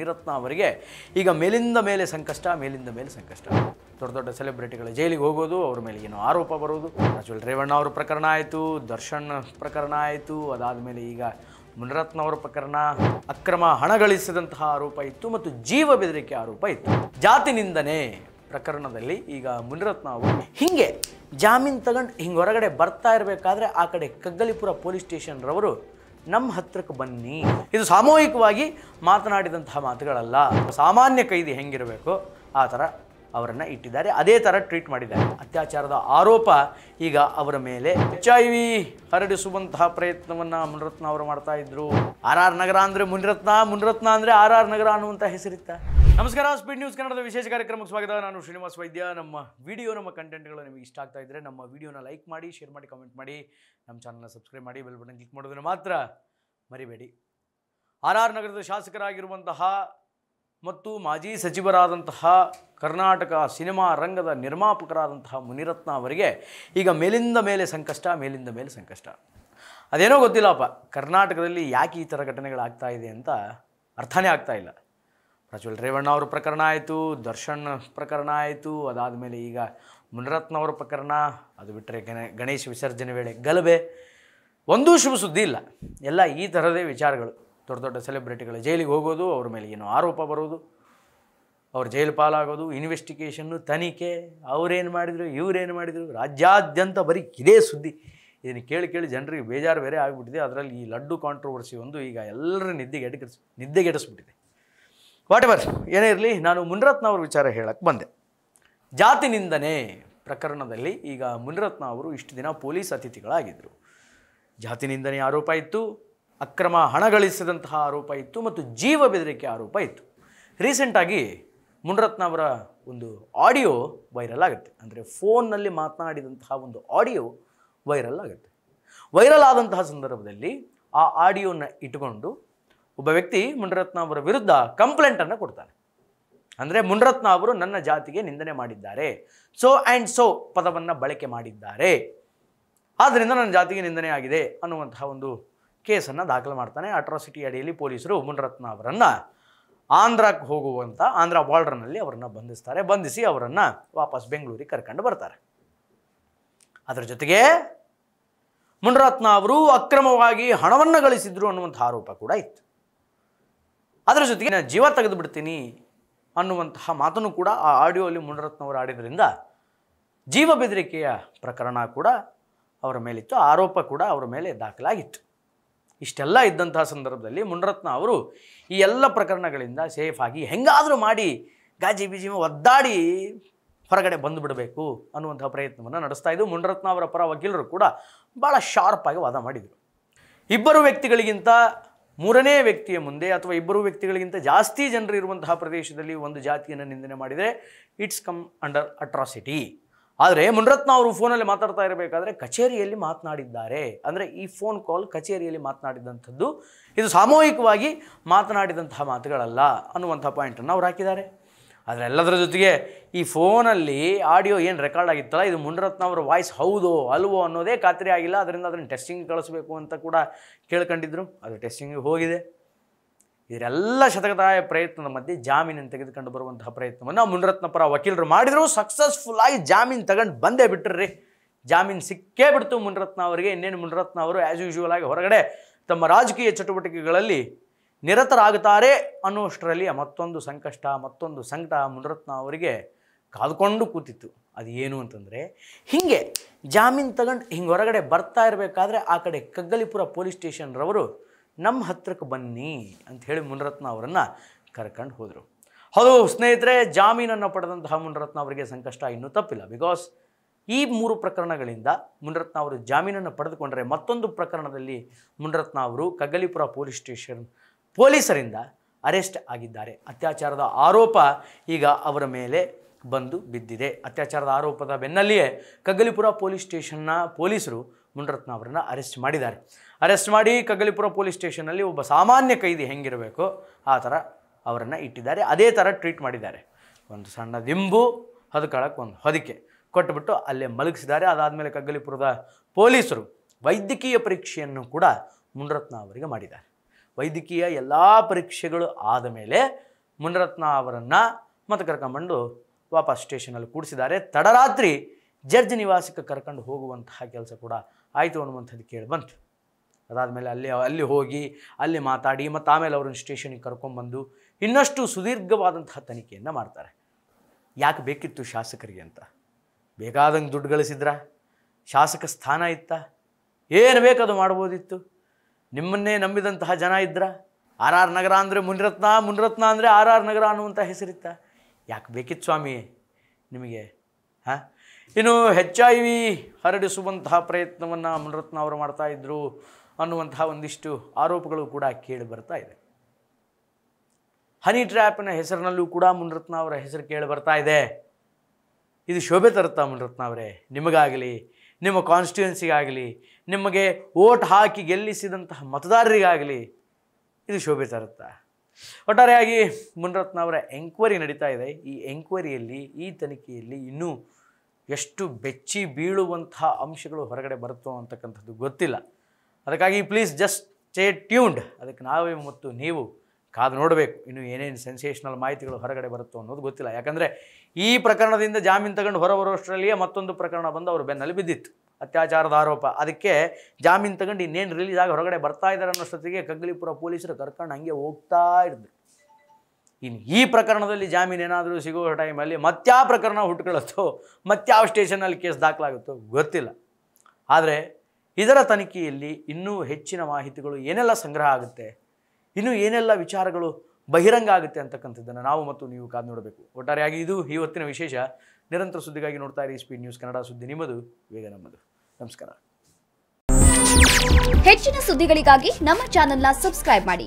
ಮುನಿರತ್ನ ಅವರಿಗೆ ಈಗ ಮೇಲಿಂದ ಮೇಲೆ ಸಂಕಷ್ಟ, ಮೇಲಿಂದ ಮೇಲೆ ಸಂಕಷ್ಟ. ದೊಡ್ಡ ದೊಡ್ಡ ಸೆಲೆಬ್ರಿಟಿಗಳ ಜೈಲಿಗೆ ಹೋಗೋದು, ಅವ್ರ ಮೇಲೆ ಏನೋ ಆರೋಪ ಬರೋದು. ಪ್ರಜ್ವಲ್ ರೇವಣ್ಣ ಅವ್ರ ಪ್ರಕರಣ ಆಯಿತು, ದರ್ಶನ್ ಪ್ರಕರಣ ಆಯಿತು ಅದಾದ ಮೇಲೆ ಈಗ ಮುನಿರತ್ನ ಅವರ ಪ್ರಕರಣ, ಅಕ್ರಮ ಹಣ ಗಳಿಸಿದಂತಹ ಆರೋಪ ಇತ್ತು ಮತ್ತು ಜೀವ ಬೆದರಿಕೆ ಆರೋಪ ಇತ್ತು. ಜಾತಿ ನಿಂದನೆ ಪ್ರಕರಣದಲ್ಲಿ ಈಗ ಮುನಿರತ್ನ ಅವರು ಹಿಂಗೆ ಜಾಮೀನು ತಗೊಂಡು ಹಿಂಗೆ ಹೊರಗಡೆ ಬರ್ತಾ ಇರಬೇಕಾದ್ರೆ ಆ ಕಡೆ ಕಗ್ಗಲಿಪುರ ಪೊಲೀಸ್ ಸ್ಟೇಷನ್ರವರು ನಮ್ಮ ಹತ್ರಕ್ಕೆ ಬನ್ನಿ. ಇದು ಸಾಮೂಹಿಕವಾಗಿ ಮಾತನಾಡಿದಂತಹ ಮಾತುಗಳಲ್ಲ. ಸಾಮಾನ್ಯ ಕೈದಿ ಹೆಂಗಿರಬೇಕು, ಆ ಥರ ಅವರನ್ನು ಇಟ್ಟಿದ್ದಾರೆ. ಅದೇ ಥರ ಟ್ರೀಟ್ ಮಾಡಿದ್ದಾರೆ. ಅತ್ಯಾಚಾರದ ಆರೋಪ ಈಗ ಅವರ ಮೇಲೆ. ಎಚ್ ಐ ವಿ ಹರಡಿಸುವಂತಹ ಪ್ರಯತ್ನವನ್ನು ಮುನಿರತ್ನ ಅವರು ಮಾಡ್ತಾ ಇದ್ರು. ಆರ್ ಆರ್ ನಗರ ಅಂದರೆ ಮುನಿರತ್ನ ಮುನಿರತ್ನ ಅಂದರೆ ಆರ್ ಆರ್ ನಗರ ಅನ್ನುವಂಥ ಹೆಸರಿತ್ತ. ನಮಸ್ಕಾರ ಸ್ಪೀಡ್ ನ್ಯೂಸ್ ಕನ್ನಡದ ವಿಶೇಷ ಕಾರ್ಯಕ್ರಮಕ್ಕೆ ಸ್ವಾಗತ. ನಾನು ಶ್ರೀನಿವಾಸ್ ವೈದ್ಯ. ನಮ್ಮ ವಿಡಿಯೋ ನಮ್ಮ ಕಂಟೆಂಟ್ಗಳು ನಿಮಗೆ ಇಷ್ಟ ಆಗ್ತಾ ಇದ್ರೆ ನಮ್ಮ ವಿಡಿಯೋನ ಲೈಕ್ ಮಾಡಿ ಶೇರ್ ಮಾಡಿ ಕಾಮೆಂಟ್ ಮಾಡಿ, ನಮ್ಮ ಚಾನಲ್ನ ಸಬ್ಸ್ಕ್ರೈಬ್ ಮಾಡಿ ಬೆಲ್ ಬಟನ್ ಕ್ಲಿಕ್ ಮಾಡೋದನ್ನು ಮಾತ್ರ ಮರಿಬೇಡಿ. ಆರ್ ಆರ್ ನಗರದ ಶಾಸಕರಾಗಿರುವಂತಹ ಮತ್ತು ಮಾಜಿ ಸಚಿವರಾದಂತಹ ಕರ್ನಾಟಕ ಸಿನಿಮಾ ರಂಗದ ನಿರ್ಮಾಪಕರಾದಂತಹ ಮುನಿರತ್ನ ಅವರಿಗೆ ಈಗ ಮೇಲಿಂದ ಮೇಲೆ ಸಂಕಷ್ಟ, ಮೇಲಿಂದ ಮೇಲೆ ಸಂಕಷ್ಟ. ಅದೇನೋ ಗೊತ್ತಿಲ್ಲಪ್ಪ ಕರ್ನಾಟಕದಲ್ಲಿ ಯಾಕೆ ಈ ಥರ ಘಟನೆಗಳಾಗ್ತಾ ಇದೆ ಅಂತ ಅರ್ಥನೇ ಆಗ್ತಾ ಇಲ್ಲ. ಪ್ರಜ್ವಲ್ ರೇವಣ್ಣ ಅವ್ರ ಪ್ರಕರಣ ಆಯಿತು, ದರ್ಶನ್ ಪ್ರಕರಣ ಆಯಿತು, ಅದಾದಮೇಲೆ ಈಗ ಮುನರತ್ನವ್ರ ಪ್ರಕರಣ, ಅದು ಬಿಟ್ಟರೆ ಗಣ, ಗಣೇಶ ವಿಸರ್ಜನೆ ವೇಳೆ ಗಲಭೆ. ಒಂದೂ ಶುಭ ಸುದ್ದಿ ಇಲ್ಲ. ಎಲ್ಲ ಈ ಥರದೇ ವಿಚಾರಗಳು. ದೊಡ್ಡ ದೊಡ್ಡ ಸೆಲೆಬ್ರಿಟಿಗಳ ಜೈಲಿಗೆ ಹೋಗೋದು, ಅವ್ರ ಮೇಲೆ ಏನೋ ಆರೋಪ ಬರೋದು, ಅವ್ರ ಜೈಲು ಪಾಲಾಗೋದು ಇನ್ವೆಸ್ಟಿಗೇಷನ್ನು ತನಿಖೆ. ಅವರೇನು ಮಾಡಿದರು, ಇವರೇನು ಮಾಡಿದರು, ರಾಜ್ಯಾದ್ಯಂತ ಬರೀ ಇದೇ ಸುದ್ದಿ. ಇದನ್ನು ಕೇಳಿ ಕೇಳಿ ಜನರಿಗೆ ಬೇಜಾರು ಬೇರೆ ಆಗಿಬಿಟ್ಟಿದೆ. ಅದರಲ್ಲಿ ಈ ಲಡ್ಡು ಕಾಂಟ್ರವರ್ಸಿ ಒಂದು ಈಗ ಎಲ್ಲರ ನಿದ್ದೆಗೆಡಿಸ್ ನಿದ್ದೆಗೆಡಿಸ್ಬಿಟ್ಟಿದೆ ವಾಟ್ ಎವರ್ ಏನೇ ಇರಲಿ, ನಾನು ಮುನಿರತ್ನ ಅವ್ರ ವಿಚಾರ ಹೇಳಕ್ಕೆ ಬಂದೆ. ಜಾತಿ ನಿಂದನೆ ಪ್ರಕರಣದಲ್ಲಿ ಈಗ ಮುನಿರತ್ನ ಅವರು ಇಷ್ಟು ದಿನ ಪೊಲೀಸ್ ಅತಿಥಿಗಳಾಗಿದ್ದರು ಜಾತಿ ನಿಂದನೆ ಆರೋಪ ಇತ್ತು, ಅಕ್ರಮ ಹಣ ಗಳಿಸಿದಂತಹ ಆರೋಪ ಇತ್ತು ಮತ್ತು ಜೀವ ಬೆದರಿಕೆ ಆರೋಪ ಇತ್ತು. ರೀಸೆಂಟಾಗಿ ಮುನಿರತ್ನ ಅವರ ಒಂದು ಆಡಿಯೋ ವೈರಲ್ ಆಗುತ್ತೆ. ಅಂದರೆ ಫೋನ್ನಲ್ಲಿ ಮಾತನಾಡಿದಂತಹ ಒಂದು ಆಡಿಯೋ ವೈರಲ್ ಆಗುತ್ತೆ. ವೈರಲ್ ಆದಂತಹ ಸಂದರ್ಭದಲ್ಲಿ ಆ ಆಡಿಯೋನ ಇಟ್ಟುಕೊಂಡು ಒಬ್ಬ ವ್ಯಕ್ತಿ ಮುನಿರತ್ನ ಅವರ ವಿರುದ್ಧ ಕಂಪ್ಲೇಂಟನ್ನು ಕೊಡ್ತಾನೆ. ಅಂದರೆ ಮುನಿರತ್ನ ಅವರು ನನ್ನ ಜಾತಿಗೆ ನಿಂದನೆ ಮಾಡಿದ್ದಾರೆ. ಸೋ ಆ್ಯಂಡ್ ಸೋ ಪದವನ್ನು ಬಳಕೆ ಮಾಡಿದ್ದಾರೆ. ಆದ್ದರಿಂದ ನನ್ನ ಜಾತಿಗೆ ನಿಂದನೆ ಆಗಿದೆ ಅನ್ನುವಂತಹ ಒಂದು ಕೇಸನ್ನು ದಾಖಲು ಮಾಡ್ತಾನೆ. ಅಟ್ರಾಸಿಟಿ ಅಡಿಯಲ್ಲಿ ಪೊಲೀಸರು ಮುನಿರತ್ನ ಅವರನ್ನು ಆಂಧ್ರಕ್ಕೆ ಹೋಗುವಂಥ ಆಂಧ್ರ ಬಾರ್ಡರ್ನಲ್ಲಿ ಅವರನ್ನು ಬಂಧಿಸ್ತಾರೆ. ಬಂಧಿಸಿ ಅವರನ್ನು ವಾಪಸ್ ಬೆಂಗಳೂರಿಗೆ ಕರ್ಕೊಂಡು ಬರ್ತಾರೆ. ಅದರ ಜೊತೆಗೆ ಮುನಿರತ್ನ ಅವರು ಅಕ್ರಮವಾಗಿ ಹಣವನ್ನು ಗಳಿಸಿದ್ರು ಅನ್ನುವಂಥ ಆರೋಪ ಕೂಡ ಇತ್ತು. ಅದರ ಜೊತೆಗೆ ನಾನು ಜೀವ ತೆಗೆದು ಬಿಡ್ತೀನಿ ಅನ್ನುವಂತಹ ಮಾತನ್ನು ಕೂಡ ಆ ಆಡಿಯೋಲ್ಲಿ ಮುನರತ್ನವರು ಆಡಿದ್ರಿಂದ ಜೀವ ಬೆದರಿಕೆಯ ಪ್ರಕರಣ ಕೂಡ ಅವರ ಮೇಲಿತ್ತು. ಆರೋಪ ಕೂಡ ಅವರ ಮೇಲೆ ದಾಖಲಾಗಿತ್ತು. ಇಷ್ಟೆಲ್ಲ ಇದ್ದಂತಹ ಸಂದರ್ಭದಲ್ಲಿ ಮುನರತ್ನ ಅವರು ಈ ಎಲ್ಲ ಪ್ರಕರಣಗಳಿಂದ ಸೇಫ್ ಆಗಿ ಹೆಂಗಾದರೂ ಮಾಡಿ ಗಾಜಿ ಬೀಜಿ ಒದ್ದಾಡಿ ಹೊರಗಡೆ ಬಂದುಬಿಡಬೇಕು ಅನ್ನುವಂತಹ ಪ್ರಯತ್ನವನ್ನು ನಡೆಸ್ತಾ ಇದ್ದು ಮುನರತ್ನ ಅವರ ಪರ ವಕೀಲರು ಕೂಡ ಭಾಳ ಶಾರ್ಪಾಗಿ ವಾದ ಮಾಡಿದರು. ಇಬ್ಬರು ವ್ಯಕ್ತಿಗಳಿಗಿಂತ ಮೂರನೇ ವ್ಯಕ್ತಿಯ ಮುಂದೆ ಅಥವಾ ಇಬ್ಬರು ವ್ಯಕ್ತಿಗಳಿಗಿಂತ ಜಾಸ್ತಿ ಜನರು ಇರುವಂತಹ ಪ್ರದೇಶದಲ್ಲಿ ಒಂದು ಜಾತಿಯನ್ನು ನಿಂದನೆ ಮಾಡಿದರೆ ಇಟ್ಸ್ ಕಮ್ ಅಂಡರ್ ಅಟ್ರಾಸಿಟಿ ಆದರೆ ಮುನ್ರತ್ನ ಅವರು ಫೋನಲ್ಲಿ ಮಾತಾಡ್ತಾ ಇರಬೇಕಾದ್ರೆ ಕಚೇರಿಯಲ್ಲಿ ಮಾತನಾಡಿದ್ದಾರೆ. ಅಂದರೆ ಈ ಫೋನ್ ಕಾಲ್ ಕಚೇರಿಯಲ್ಲಿ ಮಾತನಾಡಿದಂಥದ್ದು, ಇದು ಸಾಮೂಹಿಕವಾಗಿ ಮಾತನಾಡಿದಂತಹ ಮಾತುಗಳಲ್ಲ ಅನ್ನುವಂಥ ಪಾಯಿಂಟನ್ನು ಅವ್ರು ಹಾಕಿದ್ದಾರೆ. ಆದರೆ ಎಲ್ಲದರ ಜೊತೆಗೆ ಈ ಫೋನಲ್ಲಿ ಆಡಿಯೋ ಏನು ರೆಕಾರ್ಡ್ ಆಗಿತ್ತಲ್ಲ ಇದು ಮುನರತ್ನ ಅವರ ವಾಯ್ಸ್ ಹೌದೋ ಅಲ್ವೋ ಅನ್ನೋದೇ ಖಾತ್ರಿ ಆಗಿಲ್ಲ. ಅದರಿಂದ ಅದನ್ನು ಟೆಸ್ಟಿಂಗ್ ಕಳಿಸ್ಬೇಕು ಅಂತ ಕೂಡ ಕೇಳ್ಕೊಂಡಿದ್ರು. ಅದು ಟೆಸ್ಟಿಂಗಿಗೆ ಹೋಗಿದೆ. ಇದರೆಲ್ಲ ಶತಕದಾಯ ಪ್ರಯತ್ನದ ಮಧ್ಯೆ ಜಾಮೀನನ್ನು ತೆಗೆದುಕೊಂಡು ಬರುವಂತಹ ಪ್ರಯತ್ನವನ್ನು ಮುನರತ್ನ ಪರ ವಕೀಲರು ಮಾಡಿದ್ರು. ಸಕ್ಸಸ್ಫುಲ್ ಆಗಿ ಜಾಮೀನು ತಗೊಂಡು ಬಂದೇ ಬಿಟ್ಟರ್ರಿ ಜಾಮೀನು ಸಿಕ್ಕೇ ಬಿಡ್ತು ಮುನರತ್ನ ಅವರಿಗೆ. ಇನ್ನೇನು ಮುನರತ್ನ ಅವರು ಆ್ಯಸ್ ಯೂಶುವಲ್ ಆಗಿ ಹೊರಗಡೆ ತಮ್ಮ ರಾಜಕೀಯ ಚಟುವಟಿಕೆಗಳಲ್ಲಿ ನಿರತರಾಗುತ್ತಾರೆ ಅನ್ನುವಷ್ಟರಲ್ಲಿ ಮತ್ತೊಂದು ಸಂಕಷ್ಟ, ಮತ್ತೊಂದು ಸಂಕಟ ಮುನರತ್ನ ಅವರಿಗೆ ಕಾದ್ಕೊಂಡು ಕೂತಿತ್ತು. ಅದು ಏನು ಅಂತಂದರೆ, ಹೀಗೆ ಜಾಮೀನು ತಗೊಂಡು ಹಿಂಗೆ ಹೊರಗಡೆ ಬರ್ತಾ ಇರಬೇಕಾದ್ರೆ ಆ ಕಡೆ ಕಗ್ಗಲಿಪುರ ಪೊಲೀಸ್ ಸ್ಟೇಷನ್ರವರು ನಮ್ಮ ಹತ್ರಕ್ಕೆ ಬನ್ನಿ ಅಂತ ಹೇಳಿ ಮುನರತ್ನ ಅವರನ್ನು ಕರ್ಕೊಂಡು ಹೋದರು. ಹೌದು, ಸ್ನೇಹಿತರೆ, ಜಾಮೀನನ್ನು ಪಡೆದಂತಹ ಮುನರತ್ನ ಅವರಿಗೆ ಸಂಕಷ್ಟ ಇನ್ನೂ ತಪ್ಪಿಲ್ಲ. ಬಿಕಾಸ್ ಈ ಮೂರು ಪ್ರಕರಣಗಳಿಂದ ಮುನರತ್ನ ಅವರು ಜಾಮೀನನ್ನು ಪಡೆದುಕೊಂಡರೆ ಮತ್ತೊಂದು ಪ್ರಕರಣದಲ್ಲಿ ಮುನರತ್ನ ಅವರು ಕಗ್ಗಲಿಪುರ ಪೊಲೀಸ್ ಸ್ಟೇಷನ್ ಪೊಲೀಸರಿಂದ ಅರೆಸ್ಟ್ ಆಗಿದ್ದಾರೆ. ಅತ್ಯಾಚಾರದ ಆರೋಪ ಈಗ ಅವರ ಮೇಲೆ ಬಂದು ಬಿದ್ದಿದೆ. ಅತ್ಯಾಚಾರದ ಆರೋಪದ ಬೆನ್ನಲ್ಲಿಯೇ ಕಗ್ಗಲಿಪುರ ಪೊಲೀಸ್ ಸ್ಟೇಷನ್ನ ಪೊಲೀಸರು ಮುನರತ್ನ ಅವರನ್ನು ಅರೆಸ್ಟ್ ಮಾಡಿದ್ದಾರೆ. ಅರೆಸ್ಟ್ ಮಾಡಿ ಕಗ್ಗಲಿಪುರ ಪೊಲೀಸ್ ಸ್ಟೇಷನ್ನಲ್ಲಿ ಒಬ್ಬ ಸಾಮಾನ್ಯ ಕೈದಿ ಹೆಂಗಿರಬೇಕು, ಆ ಥರ ಅವರನ್ನು ಇಟ್ಟಿದ್ದಾರೆ. ಅದೇ ಥರ ಟ್ರೀಟ್ ಮಾಡಿದ್ದಾರೆ. ಒಂದು ಸಣ್ಣ ದಿಂಬು ಹದಕಳಕ್ಕೆ ಒಂದು ಹೊದಿಕೆ ಕೊಟ್ಟುಬಿಟ್ಟು ಅಲ್ಲೇ ಮಲಗಿಸಿದ್ದಾರೆ. ಅದಾದಮೇಲೆ ಕಗ್ಗಲಿಪುರದ ಪೊಲೀಸರು ವೈದ್ಯಕೀಯ ಪರೀಕ್ಷೆಯನ್ನು ಕೂಡ ಮುನರತ್ನ ಅವರಿಗೆ ಮಾಡಿದ್ದಾರೆ. ವೈದ್ಯಕೀಯ ಎಲ್ಲ ಪರೀಕ್ಷೆಗಳು ಆದ ಮೇಲೆ ಮುನರತ್ನ ಅವರನ್ನು ಮತ್ತೆ ಕರ್ಕೊಂಬಂದು ವಾಪಸ್ ಸ್ಟೇಷನಲ್ಲಿ ಕೂಡಿಸಿದ್ದಾರೆ. ತಡರಾತ್ರಿ ಜಡ್ಜ್ ನಿವಾಸಕ್ಕೆ ಕರ್ಕೊಂಡು ಹೋಗುವಂತಹ ಕೆಲಸ ಕೂಡ ಆಯಿತು ಅನ್ನುವಂಥದ್ದು ಕೇಳಿ ಬಂತು. ಅದಾದಮೇಲೆ ಅಲ್ಲಿ ಅಲ್ಲಿ ಹೋಗಿ ಅಲ್ಲಿ ಮಾತಾಡಿ ಮತ್ತು ಆಮೇಲೆ ಅವ್ರನ್ನ ಸ್ಟೇಷನಿಗೆ ಕರ್ಕೊಂಬಂದು ಇನ್ನಷ್ಟು ಸುದೀರ್ಘವಾದಂತಹ ತನಿಖೆಯನ್ನು ಮಾಡ್ತಾರೆ. ಯಾಕೆ ಬೇಕಿತ್ತು ಶಾಸಕರಿಗೆ ಅಂತ? ಬೇಕಾದಂಗೆ ದುಡ್ಡು ಗಳಿಸಿದ್ರ? ಶಾಸಕ ಸ್ಥಾನ ಇತ್ತ? ಏನು ಬೇಕದು ಮಾಡ್ಬೋದಿತ್ತು? ನಿಮ್ಮನ್ನೇ ನಂಬಿದಂತಹ ಜನ ಇದ್ರ? ಆರ್ ಆರ್ ನಗರ ಅಂದರೆ ಮುನಿರತ್ನ ಮುನಿರತ್ನ ಅಂದರೆ ಆರ್ ಆರ್ ನಗರ ಅನ್ನುವಂಥ ಹೆಸರಿತ್ತ. ಯಾಕೆ ಬೇಕಿತ್ತು ಸ್ವಾಮಿ ನಿಮಗೆ, ಹಾಂ? ಇನ್ನು ಹೆಚ್ ಐ ವಿ ಹರಡಿಸುವಂತಹ ಪ್ರಯತ್ನವನ್ನು ಮುನಿರತ್ನ ಅವರು ಮಾಡ್ತಾಯಿದ್ರು ಅನ್ನುವಂತಹ ಒಂದಿಷ್ಟು ಆರೋಪಗಳು ಕೂಡ ಕೇಳಿ ಬರ್ತಾ ಇದೆ. ಹನಿ ಟ್ರ್ಯಾಪಿನ ಹೆಸರಿನಲ್ಲೂ ಕೂಡ ಮುನಿರತ್ನ ಅವರ ಹೆಸರು ಕೇಳಿ ಬರ್ತಾ ಇದೆ. ಇದು ಶೋಭೆ ತರುತ್ತಾ ಮುನಿರತ್ನ ಅವರೇ? ನಿಮಗಾಗಲಿ ನಿಮ್ಮ ಕಾನ್ಸ್ಟಿಟ್ಯೂನ್ಸಿಗಾಗಲಿ ನಿಮಗೆ ಓಟ್ ಹಾಕಿ ಗೆಲ್ಲಿಸಿದಂತಹ ಮತದಾರರಿಗಾಗಲಿ ಇದು ಶೋಭೆ ತರುತ್ತಾ? ಒಟ್ಟಾರೆಯಾಗಿ ಮುನ್ರತ್ನ ಅವರ ಎಂಕ್ವೈರಿ ನಡೀತಾ ಇದೆ. ಈ ಎಂಕ್ವೈರಿಯಲ್ಲಿ ಈ ತನಿಖೆಯಲ್ಲಿ ಇನ್ನೂ ಎಷ್ಟು ಬೆಚ್ಚಿ ಬೀಳುವಂತಹ ಅಂಶಗಳು ಹೊರಗಡೆ ಬರುತ್ತೋ ಅಂತಕ್ಕಂಥದ್ದು ಗೊತ್ತಿಲ್ಲ. ಅದಕ್ಕಾಗಿ ಪ್ಲೀಸ್ ಜಸ್ಟ್ ಸ್ಟೇ ಟ್ಯೂನ್ಡ್ ಅದಕ್ಕೆ ನಾವೇ ಮತ್ತು ನೀವು ಕಾದು ನೋಡಬೇಕು ಇನ್ನು ಏನೇನು ಸೆನ್ಸೇಷನಲ್ ಮಾಹಿತಿಗಳು ಹೊರಗಡೆ ಬರುತ್ತೋ ಅನ್ನೋದು ಗೊತ್ತಿಲ್ಲ. ಯಾಕಂದರೆ ಈ ಪ್ರಕರಣದಿಂದ ಜಾಮೀನು ತಗೊಂಡು ಹೊರಬರೋಷ್ಟರಲ್ಲಿಯೇ ಮತ್ತೊಂದು ಪ್ರಕರಣ ಬಂದು ಅವರು ಬೆನ್ನಲ್ಲಿ ಬಿದ್ದಿತ್ತು. ಅತ್ಯಾಚಾರದ ಆರೋಪ. ಅದಕ್ಕೆ ಜಾಮೀನು ತಗೊಂಡು ಇನ್ನೇನು ರಿಲೀಸ್ ಆಗಿ ಹೊರಗಡೆ ಬರ್ತಾ ಇದ್ದಾರೆ ಅನ್ನೋಷ್ಟೊತ್ತಿಗೆ ಕಗ್ಲಿಪುರ ಪೊಲೀಸರು ಕರ್ಕೊಂಡು ಹಂಗೆ ಹೋಗ್ತಾ ಇದ್ರು ಇನ್ನು ಈ ಪ್ರಕರಣದಲ್ಲಿ ಜಾಮೀನು ಏನಾದರೂ ಸಿಗೋ ಟೈಮಲ್ಲಿ ಮತ್ಯಾವ ಪ್ರಕರಣ ಹುಟ್ಕೊಳ್ಳುತ್ತೋ ಮತ್ಯಾವ ಸ್ಟೇಷನಲ್ಲಿ ಕೇಸ್ ದಾಖಲಾಗುತ್ತೋ ಗೊತ್ತಿಲ್ಲ. ಆದರೆ ಇದರ ತನಿಖೆಯಲ್ಲಿ ಇನ್ನೂ ಹೆಚ್ಚಿನ ಮಾಹಿತಿಗಳು ಏನೆಲ್ಲ ಸಂಗ್ರಹ ಆಗುತ್ತೆ? ಇನ್ನೂ ಏನೆಲ್ಲ ವಿಚಾರಗಳು ಬಹಿರಂಗ ಆಗುತ್ತೆ ಅಂತಕ್ಕಂಥದ್ದನ್ನು ನಾವು ಮತ್ತು ನೀವು ಕಾದು ನೋಡಬೇಕು. ಒಟ್ಟಾರೆಯಾಗಿ ಇದು ಇವತ್ತಿನ ವಿಶೇಷ. ನಿರಂತರ ಸುದ್ದಿಗಾಗಿ ನೋಡ್ತಾ ಇರಿ ಸ್ಪೀಡ್ ನ್ಯೂಸ್ ಕನ್ನಡ ಸುದ್ದಿ. ನಿಮ್ಮದು ವೇಗ ನಮ್ಮದು. ನಮಸ್ಕಾರ. ಹೆಚ್ಚಿನ ಸುದ್ದಿಗಳಿಗಾಗಿ ನಮ್ಮ ಚಾನೆಲ್ನ ಸಬ್ಸ್ಕ್ರೈಬ್ ಮಾಡಿ.